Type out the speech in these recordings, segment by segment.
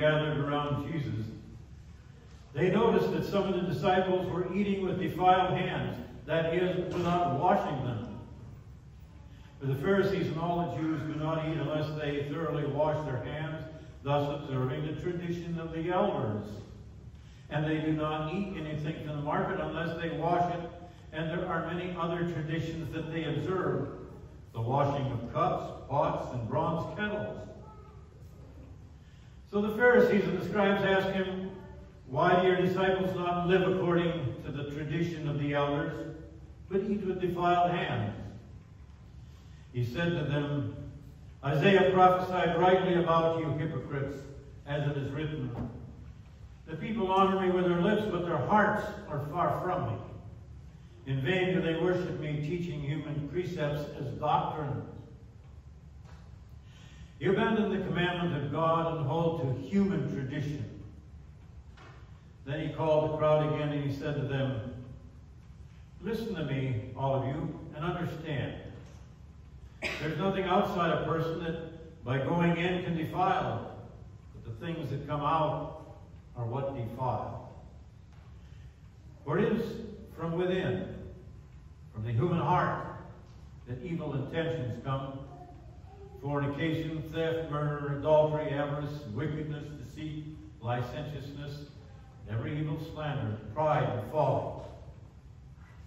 gathered around Jesus, they noticed that some of the disciples were eating with defiled hands, that is, without washing them. For the Pharisees and all the Jews do not eat unless they thoroughly wash their hands, thus observing the tradition of the elders. And they do not eat anything from the market unless they wash it, and there are many other traditions that they observe, the washing of cups, pots, and bronze kettles. So the Pharisees and the scribes asked him, Why do your disciples not live according to the tradition of the elders, but eat with defiled hands? He said to them, Isaiah prophesied rightly about you hypocrites, as it is written, The people honor me with their lips, but their hearts are far from me. In vain do they worship me, teaching human precepts as doctrine. You abandon the commandment of God and hold to human tradition. Then he called the crowd again and he said to them, Listen to me, all of you, and understand. There's nothing outside a person that by going in can defile, but the things that come out are what defile. For it is from within, from the human heart, that evil intentions come. Fornication, theft, murder, adultery, avarice, wickedness, deceit, licentiousness, every evil slander, pride, and folly.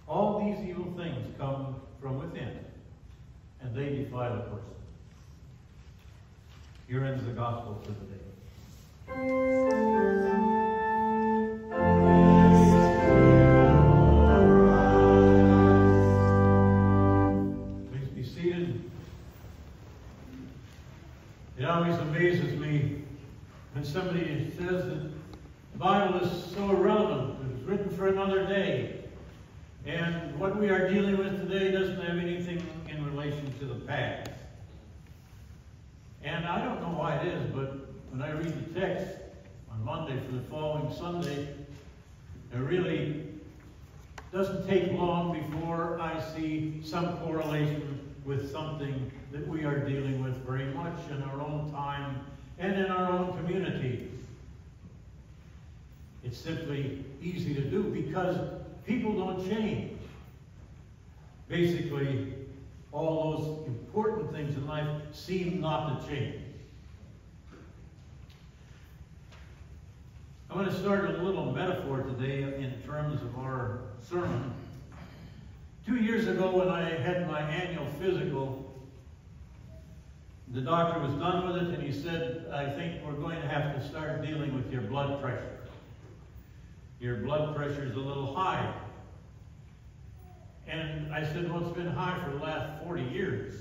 All these evil things come from within and they defile a person. Here ends the gospel for the day. Somebody says that the Bible is so irrelevant, it was written for another day. And what we are dealing with today doesn't have anything in relation to the past. And I don't know why it is, but when I read the text on Monday for the following Sunday, it really doesn't take long before I see some correlation with something that we are dealing with very much in our own time and in our own community. It's simply easy to do because people don't change. Basically, all those important things in life seem not to change. I'm going to start a little metaphor today in terms of our sermon. Two years ago, when I had my annual physical, the doctor was done with it and he said, I think we're going to have to start dealing with your blood pressure. Your blood pressure is a little high. And I said, well, it's been high for the last 40 years.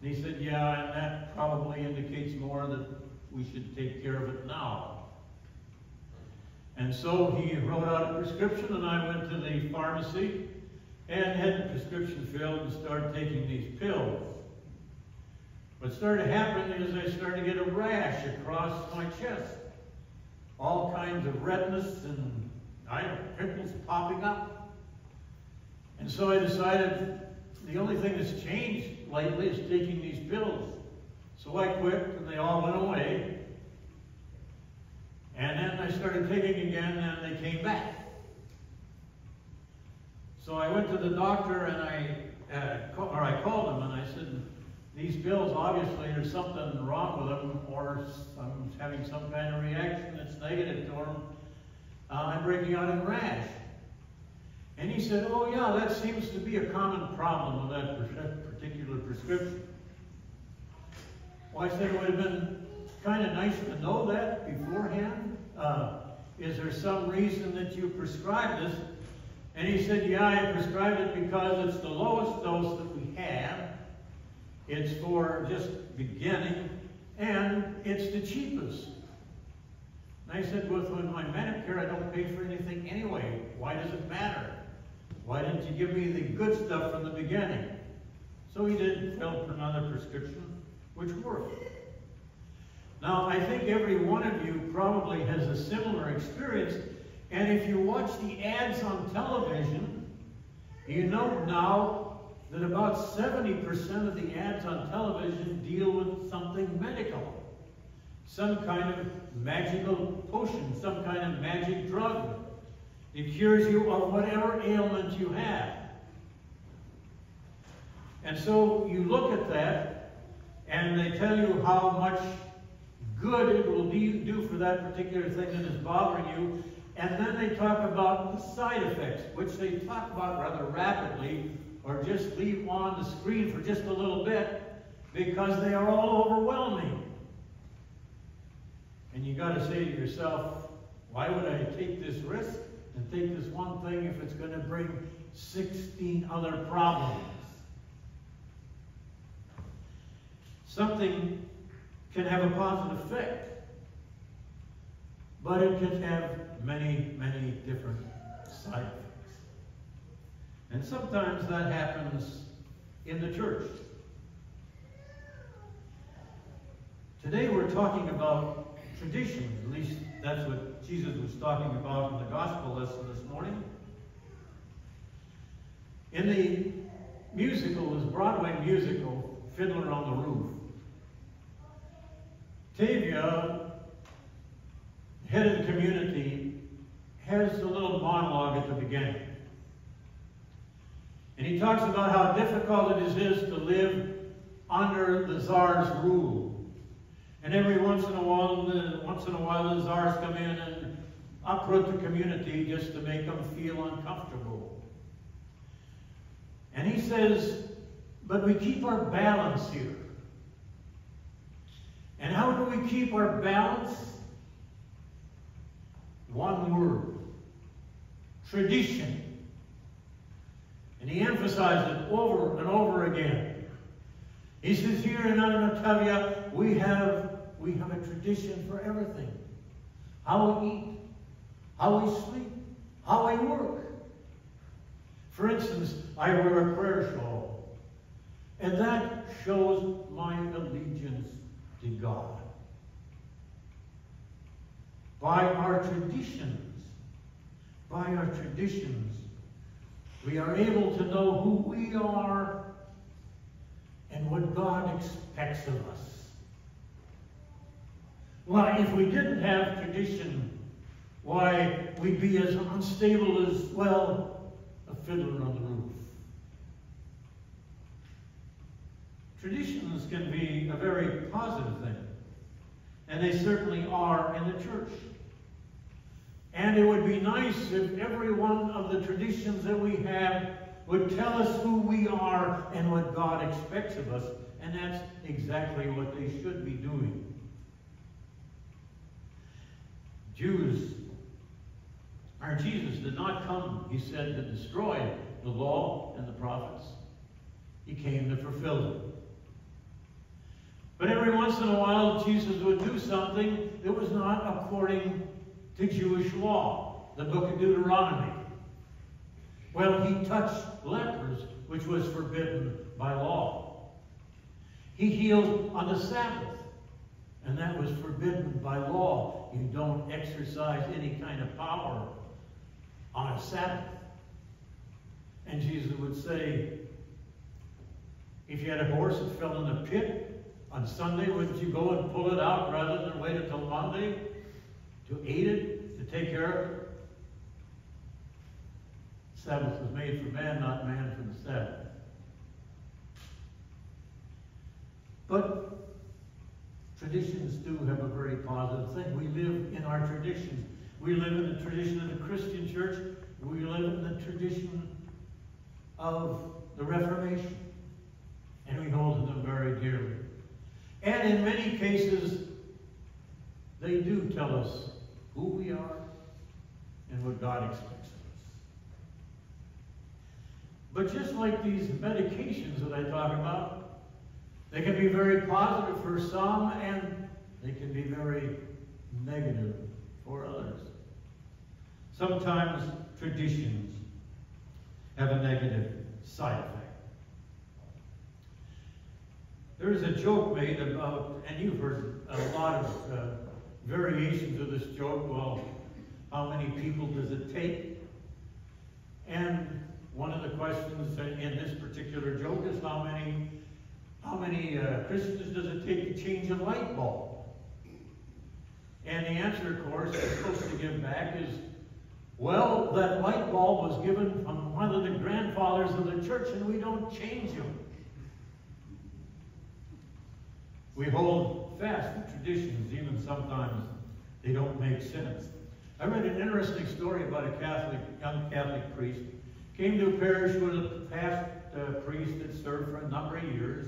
And he said, yeah, and that probably indicates more that we should take care of it now. And so he wrote out a prescription, and I went to the pharmacy and had the prescription filled and started taking these pills. What started happening is I started to get a rash across my chest. All kinds of redness and I know, pimples popping up. And so I decided the only thing that's changed lately is taking these pills. So I quit and they all went away. And then I started taking again and they came back. So I went to the doctor and I, uh, or I called him and I said, these pills, obviously there's something wrong with them or I'm having some kind of reaction that's negative to them. Uh, I'm breaking out in rash. And he said, oh yeah, that seems to be a common problem with that particular prescription. Well, I said it would have been kind of nice to know that beforehand. Uh, is there some reason that you prescribed this? And he said, yeah, I prescribed it because it's the lowest dose that we have. It's for just beginning, and it's the cheapest. And I said, with, my Medicare, I don't pay for anything anyway. Why does it matter? Why didn't you give me the good stuff from the beginning? So he did fill another prescription, which worked. Now, I think every one of you probably has a similar experience, and if you watch the ads on television, you know now that about 70% of the ads on television deal with something medical. Some kind of magical potion, some kind of magic drug. It cures you of whatever ailment you have. And so you look at that, and they tell you how much good it will do for that particular thing that is bothering you. And then they talk about the side effects, which they talk about rather rapidly, or just leave on the screen for just a little bit, because they are all overwhelming. And you got to say to yourself, why would I take this risk and take this one thing if it's going to bring 16 other problems? Something can have a positive effect, but it can have many, many different side effects. And sometimes that happens in the church. Today we're talking about tradition, at least that's what Jesus was talking about in the gospel lesson this morning. In the musical, this Broadway musical, Fiddler on the Roof, Tevye, head of the community, has a little monologue at the beginning. And he talks about how difficult it is to live under the czar's rule. And every once in a while, once in a while, the czars come in and uproot the community just to make them feel uncomfortable. And he says, but we keep our balance here. And how do we keep our balance? One word. Tradition. And he emphasized it over and over again. He says here in Anatavia, we have, we have a tradition for everything. How we eat, how we sleep, how we work. For instance, I wear a prayer shawl. And that shows my allegiance to God. By our traditions, by our traditions, we are able to know who we are and what God expects of us. Why, if we didn't have tradition, why, we'd be as unstable as, well, a fiddler on the roof. Traditions can be a very positive thing. And they certainly are in the church. And it would be nice if every one of the traditions that we have would tell us who we are and what God expects of us. And that's exactly what they should be doing. Jews, our Jesus did not come, he said, to destroy the law and the prophets. He came to fulfill them. But every once in a while, Jesus would do something that was not according to Jewish law, the book of Deuteronomy. Well, he touched lepers, which was forbidden by law. He healed on the Sabbath, and that was forbidden by law. You don't exercise any kind of power on a Sabbath. And Jesus would say, if you had a horse that fell in a pit, on Sunday, wouldn't you go and pull it out rather than wait until Monday to eat it, to take care of it? Sabbath was made for man, not man for the Sabbath. But traditions do have a very positive thing. We live in our traditions. We live in the tradition of the Christian church. We live in the tradition of the Reformation. And we hold them very dearly. And in many cases, they do tell us who we are and what God expects of us. But just like these medications that I talk about, they can be very positive for some and they can be very negative for others. Sometimes traditions have a negative side effect. There's a joke made about, and you've heard a lot of uh, variations of this joke. Well, how many people does it take? And one of the questions in this particular joke is how many how many uh, Christians does it take to change a light bulb? And the answer, of course, is supposed to give back is, well, that light bulb was given from one of the grandfathers of the church, and we don't change them. We hold fast traditions, even sometimes they don't make sense. I read an interesting story about a Catholic, young Catholic priest. Came to a parish where the past uh, priest had served for a number of years,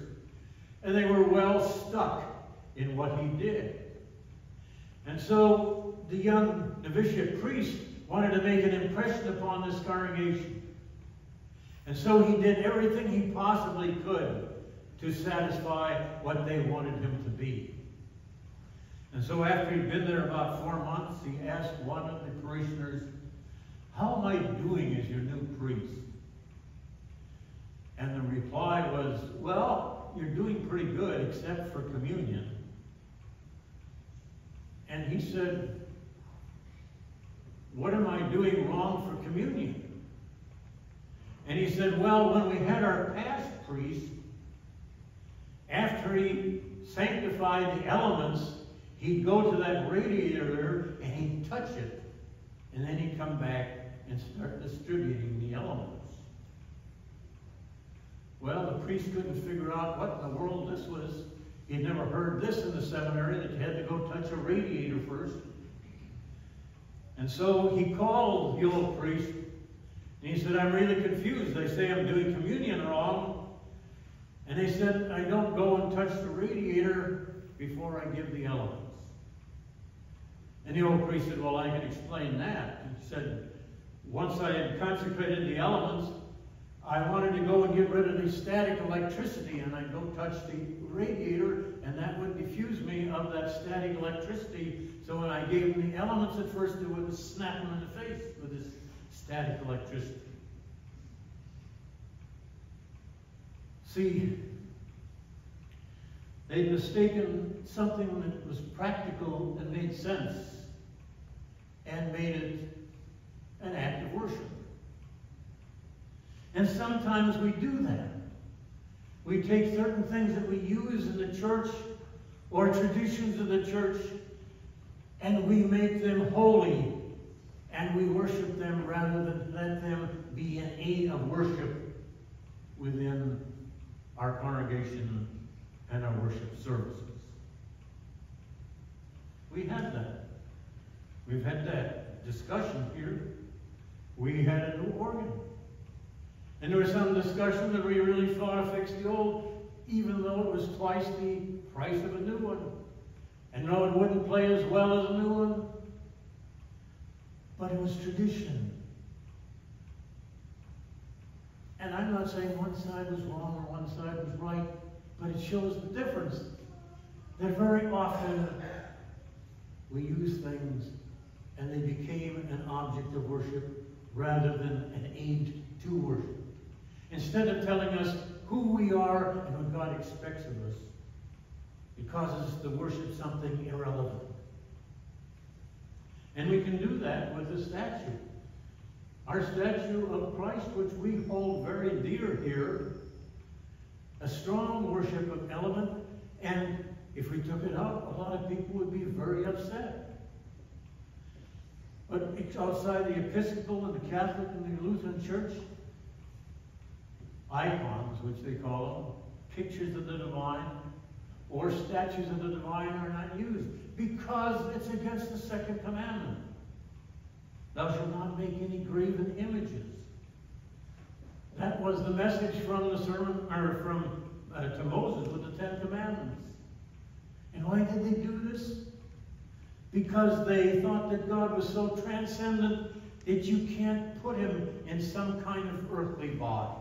and they were well stuck in what he did. And so the young novitiate priest wanted to make an impression upon this congregation. And so he did everything he possibly could to satisfy what they wanted him to be. And so after he'd been there about four months, he asked one of the parishioners, how am I doing as your new priest? And the reply was, well, you're doing pretty good except for communion. And he said, what am I doing wrong for communion? And he said, well, when we had our past priest, after he sanctified the elements, he'd go to that radiator and he'd touch it. And then he'd come back and start distributing the elements. Well, the priest couldn't figure out what in the world this was. He'd never heard this in the seminary, that you had to go touch a radiator first. And so he called the old priest, and he said, I'm really confused. They say I'm doing communion wrong, and they said, I don't go and touch the radiator before I give the elements. And the old priest said, well, I can explain that. He said, once I had consecrated the elements, I wanted to go and get rid of the static electricity, and I'd go touch the radiator, and that would diffuse me of that static electricity. So when I gave him the elements at first, it would snap him in the face with this static electricity. See, they'd mistaken something that was practical and made sense and made it an act of worship. And sometimes we do that. We take certain things that we use in the church or traditions of the church and we make them holy and we worship them rather than let them be an aid of worship within our congregation and our worship services. We had that. We've had that discussion here. We had a new organ. And there was some discussion that we really thought to fix the old, even though it was twice the price of a new one. And no, it wouldn't play as well as a new one. But it was tradition. And I'm not saying one side was wrong or one side was right, but it shows the difference. That very often we use things and they became an object of worship rather than an aid to worship. Instead of telling us who we are and what God expects of us, it causes us to worship something irrelevant. And we can do that with a statue. Our statue of Christ, which we hold very dear here, a strong worship of element, and if we took it out, a lot of people would be very upset. But outside the Episcopal and the Catholic and the Lutheran Church, icons, which they call them, pictures of the divine, or statues of the divine are not used because it's against the second commandment. Thou shalt not make any graven images. That was the message from the sermon, or from uh, to Moses with the Ten Commandments. And why did they do this? Because they thought that God was so transcendent that you can't put him in some kind of earthly body.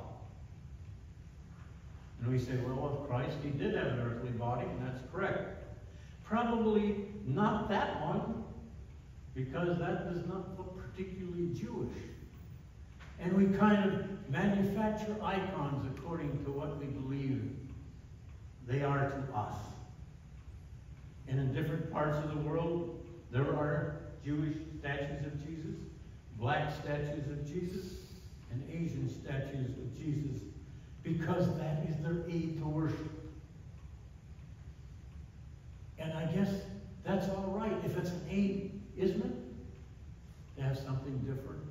And we say, well, with Christ, he did have an earthly body, and that's correct. Probably not that one, because that does not look particularly Jewish. And we kind of manufacture icons according to what we believe they are to us. And in different parts of the world, there are Jewish statues of Jesus, black statues of Jesus, and Asian statues of Jesus, because that is their aid to worship. And I guess that's all right if it's an aid, isn't it? To have something different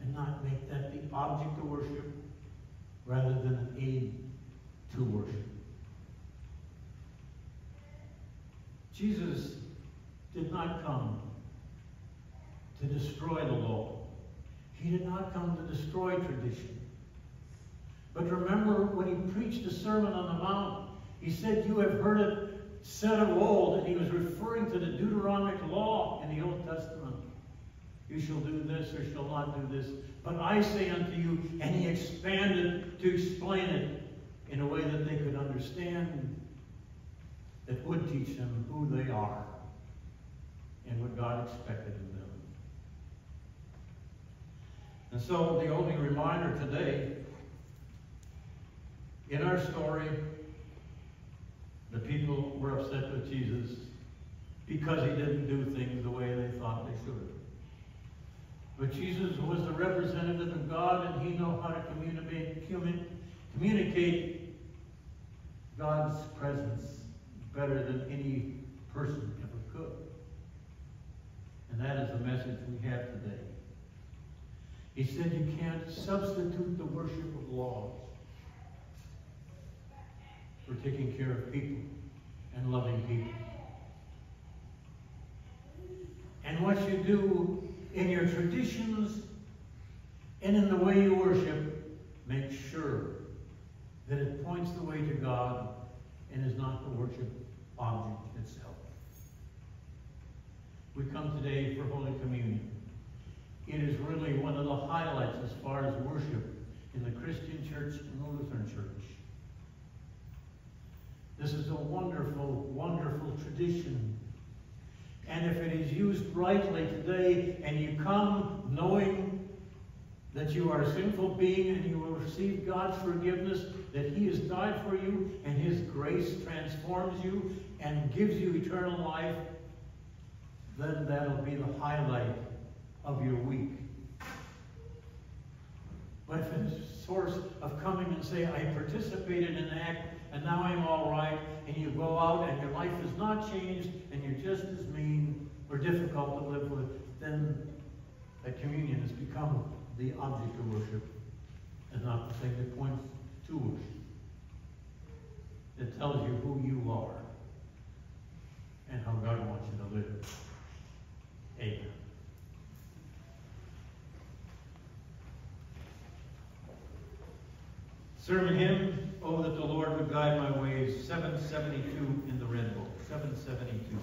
and not make that the object of worship rather than an aid to worship. Jesus did not come to destroy the law. He did not come to destroy tradition. But remember when he preached the Sermon on the Mount, he said, You have heard it said of old, and he was referring to the Deuteronomic law in the Old Testament. You shall do this or shall not do this. But I say unto you, and he expanded to explain it in a way that they could understand, that would teach them who they are and what God expected of them. And so the only reminder today, in our story, the people were upset with Jesus because he didn't do things the way they thought they should. But Jesus was the representative of God, and he knew how to communicate, communicate God's presence better than any person. That is the message we have today. He said you can't substitute the worship of laws for taking care of people and loving people. And what you do in your traditions and in the way you worship, make sure that it points the way to God and is not the worship object itself. We come today for Holy Communion. It is really one of the highlights as far as worship in the Christian church and the Lutheran church. This is a wonderful, wonderful tradition. And if it is used rightly today and you come knowing that you are a sinful being and you will receive God's forgiveness, that He has died for you and His grace transforms you and gives you eternal life, then that'll be the highlight of your week. But if it's a source of coming and say, I participated in an act and now I'm all right, and you go out and your life is not changed and you're just as mean or difficult to live with, then that communion has become the object of worship and not the thing that points to worship. It tells you who you are and how God wants you to live. Sermon hymn, Oh that the Lord would guide my ways, 772 in the Red Book, 772.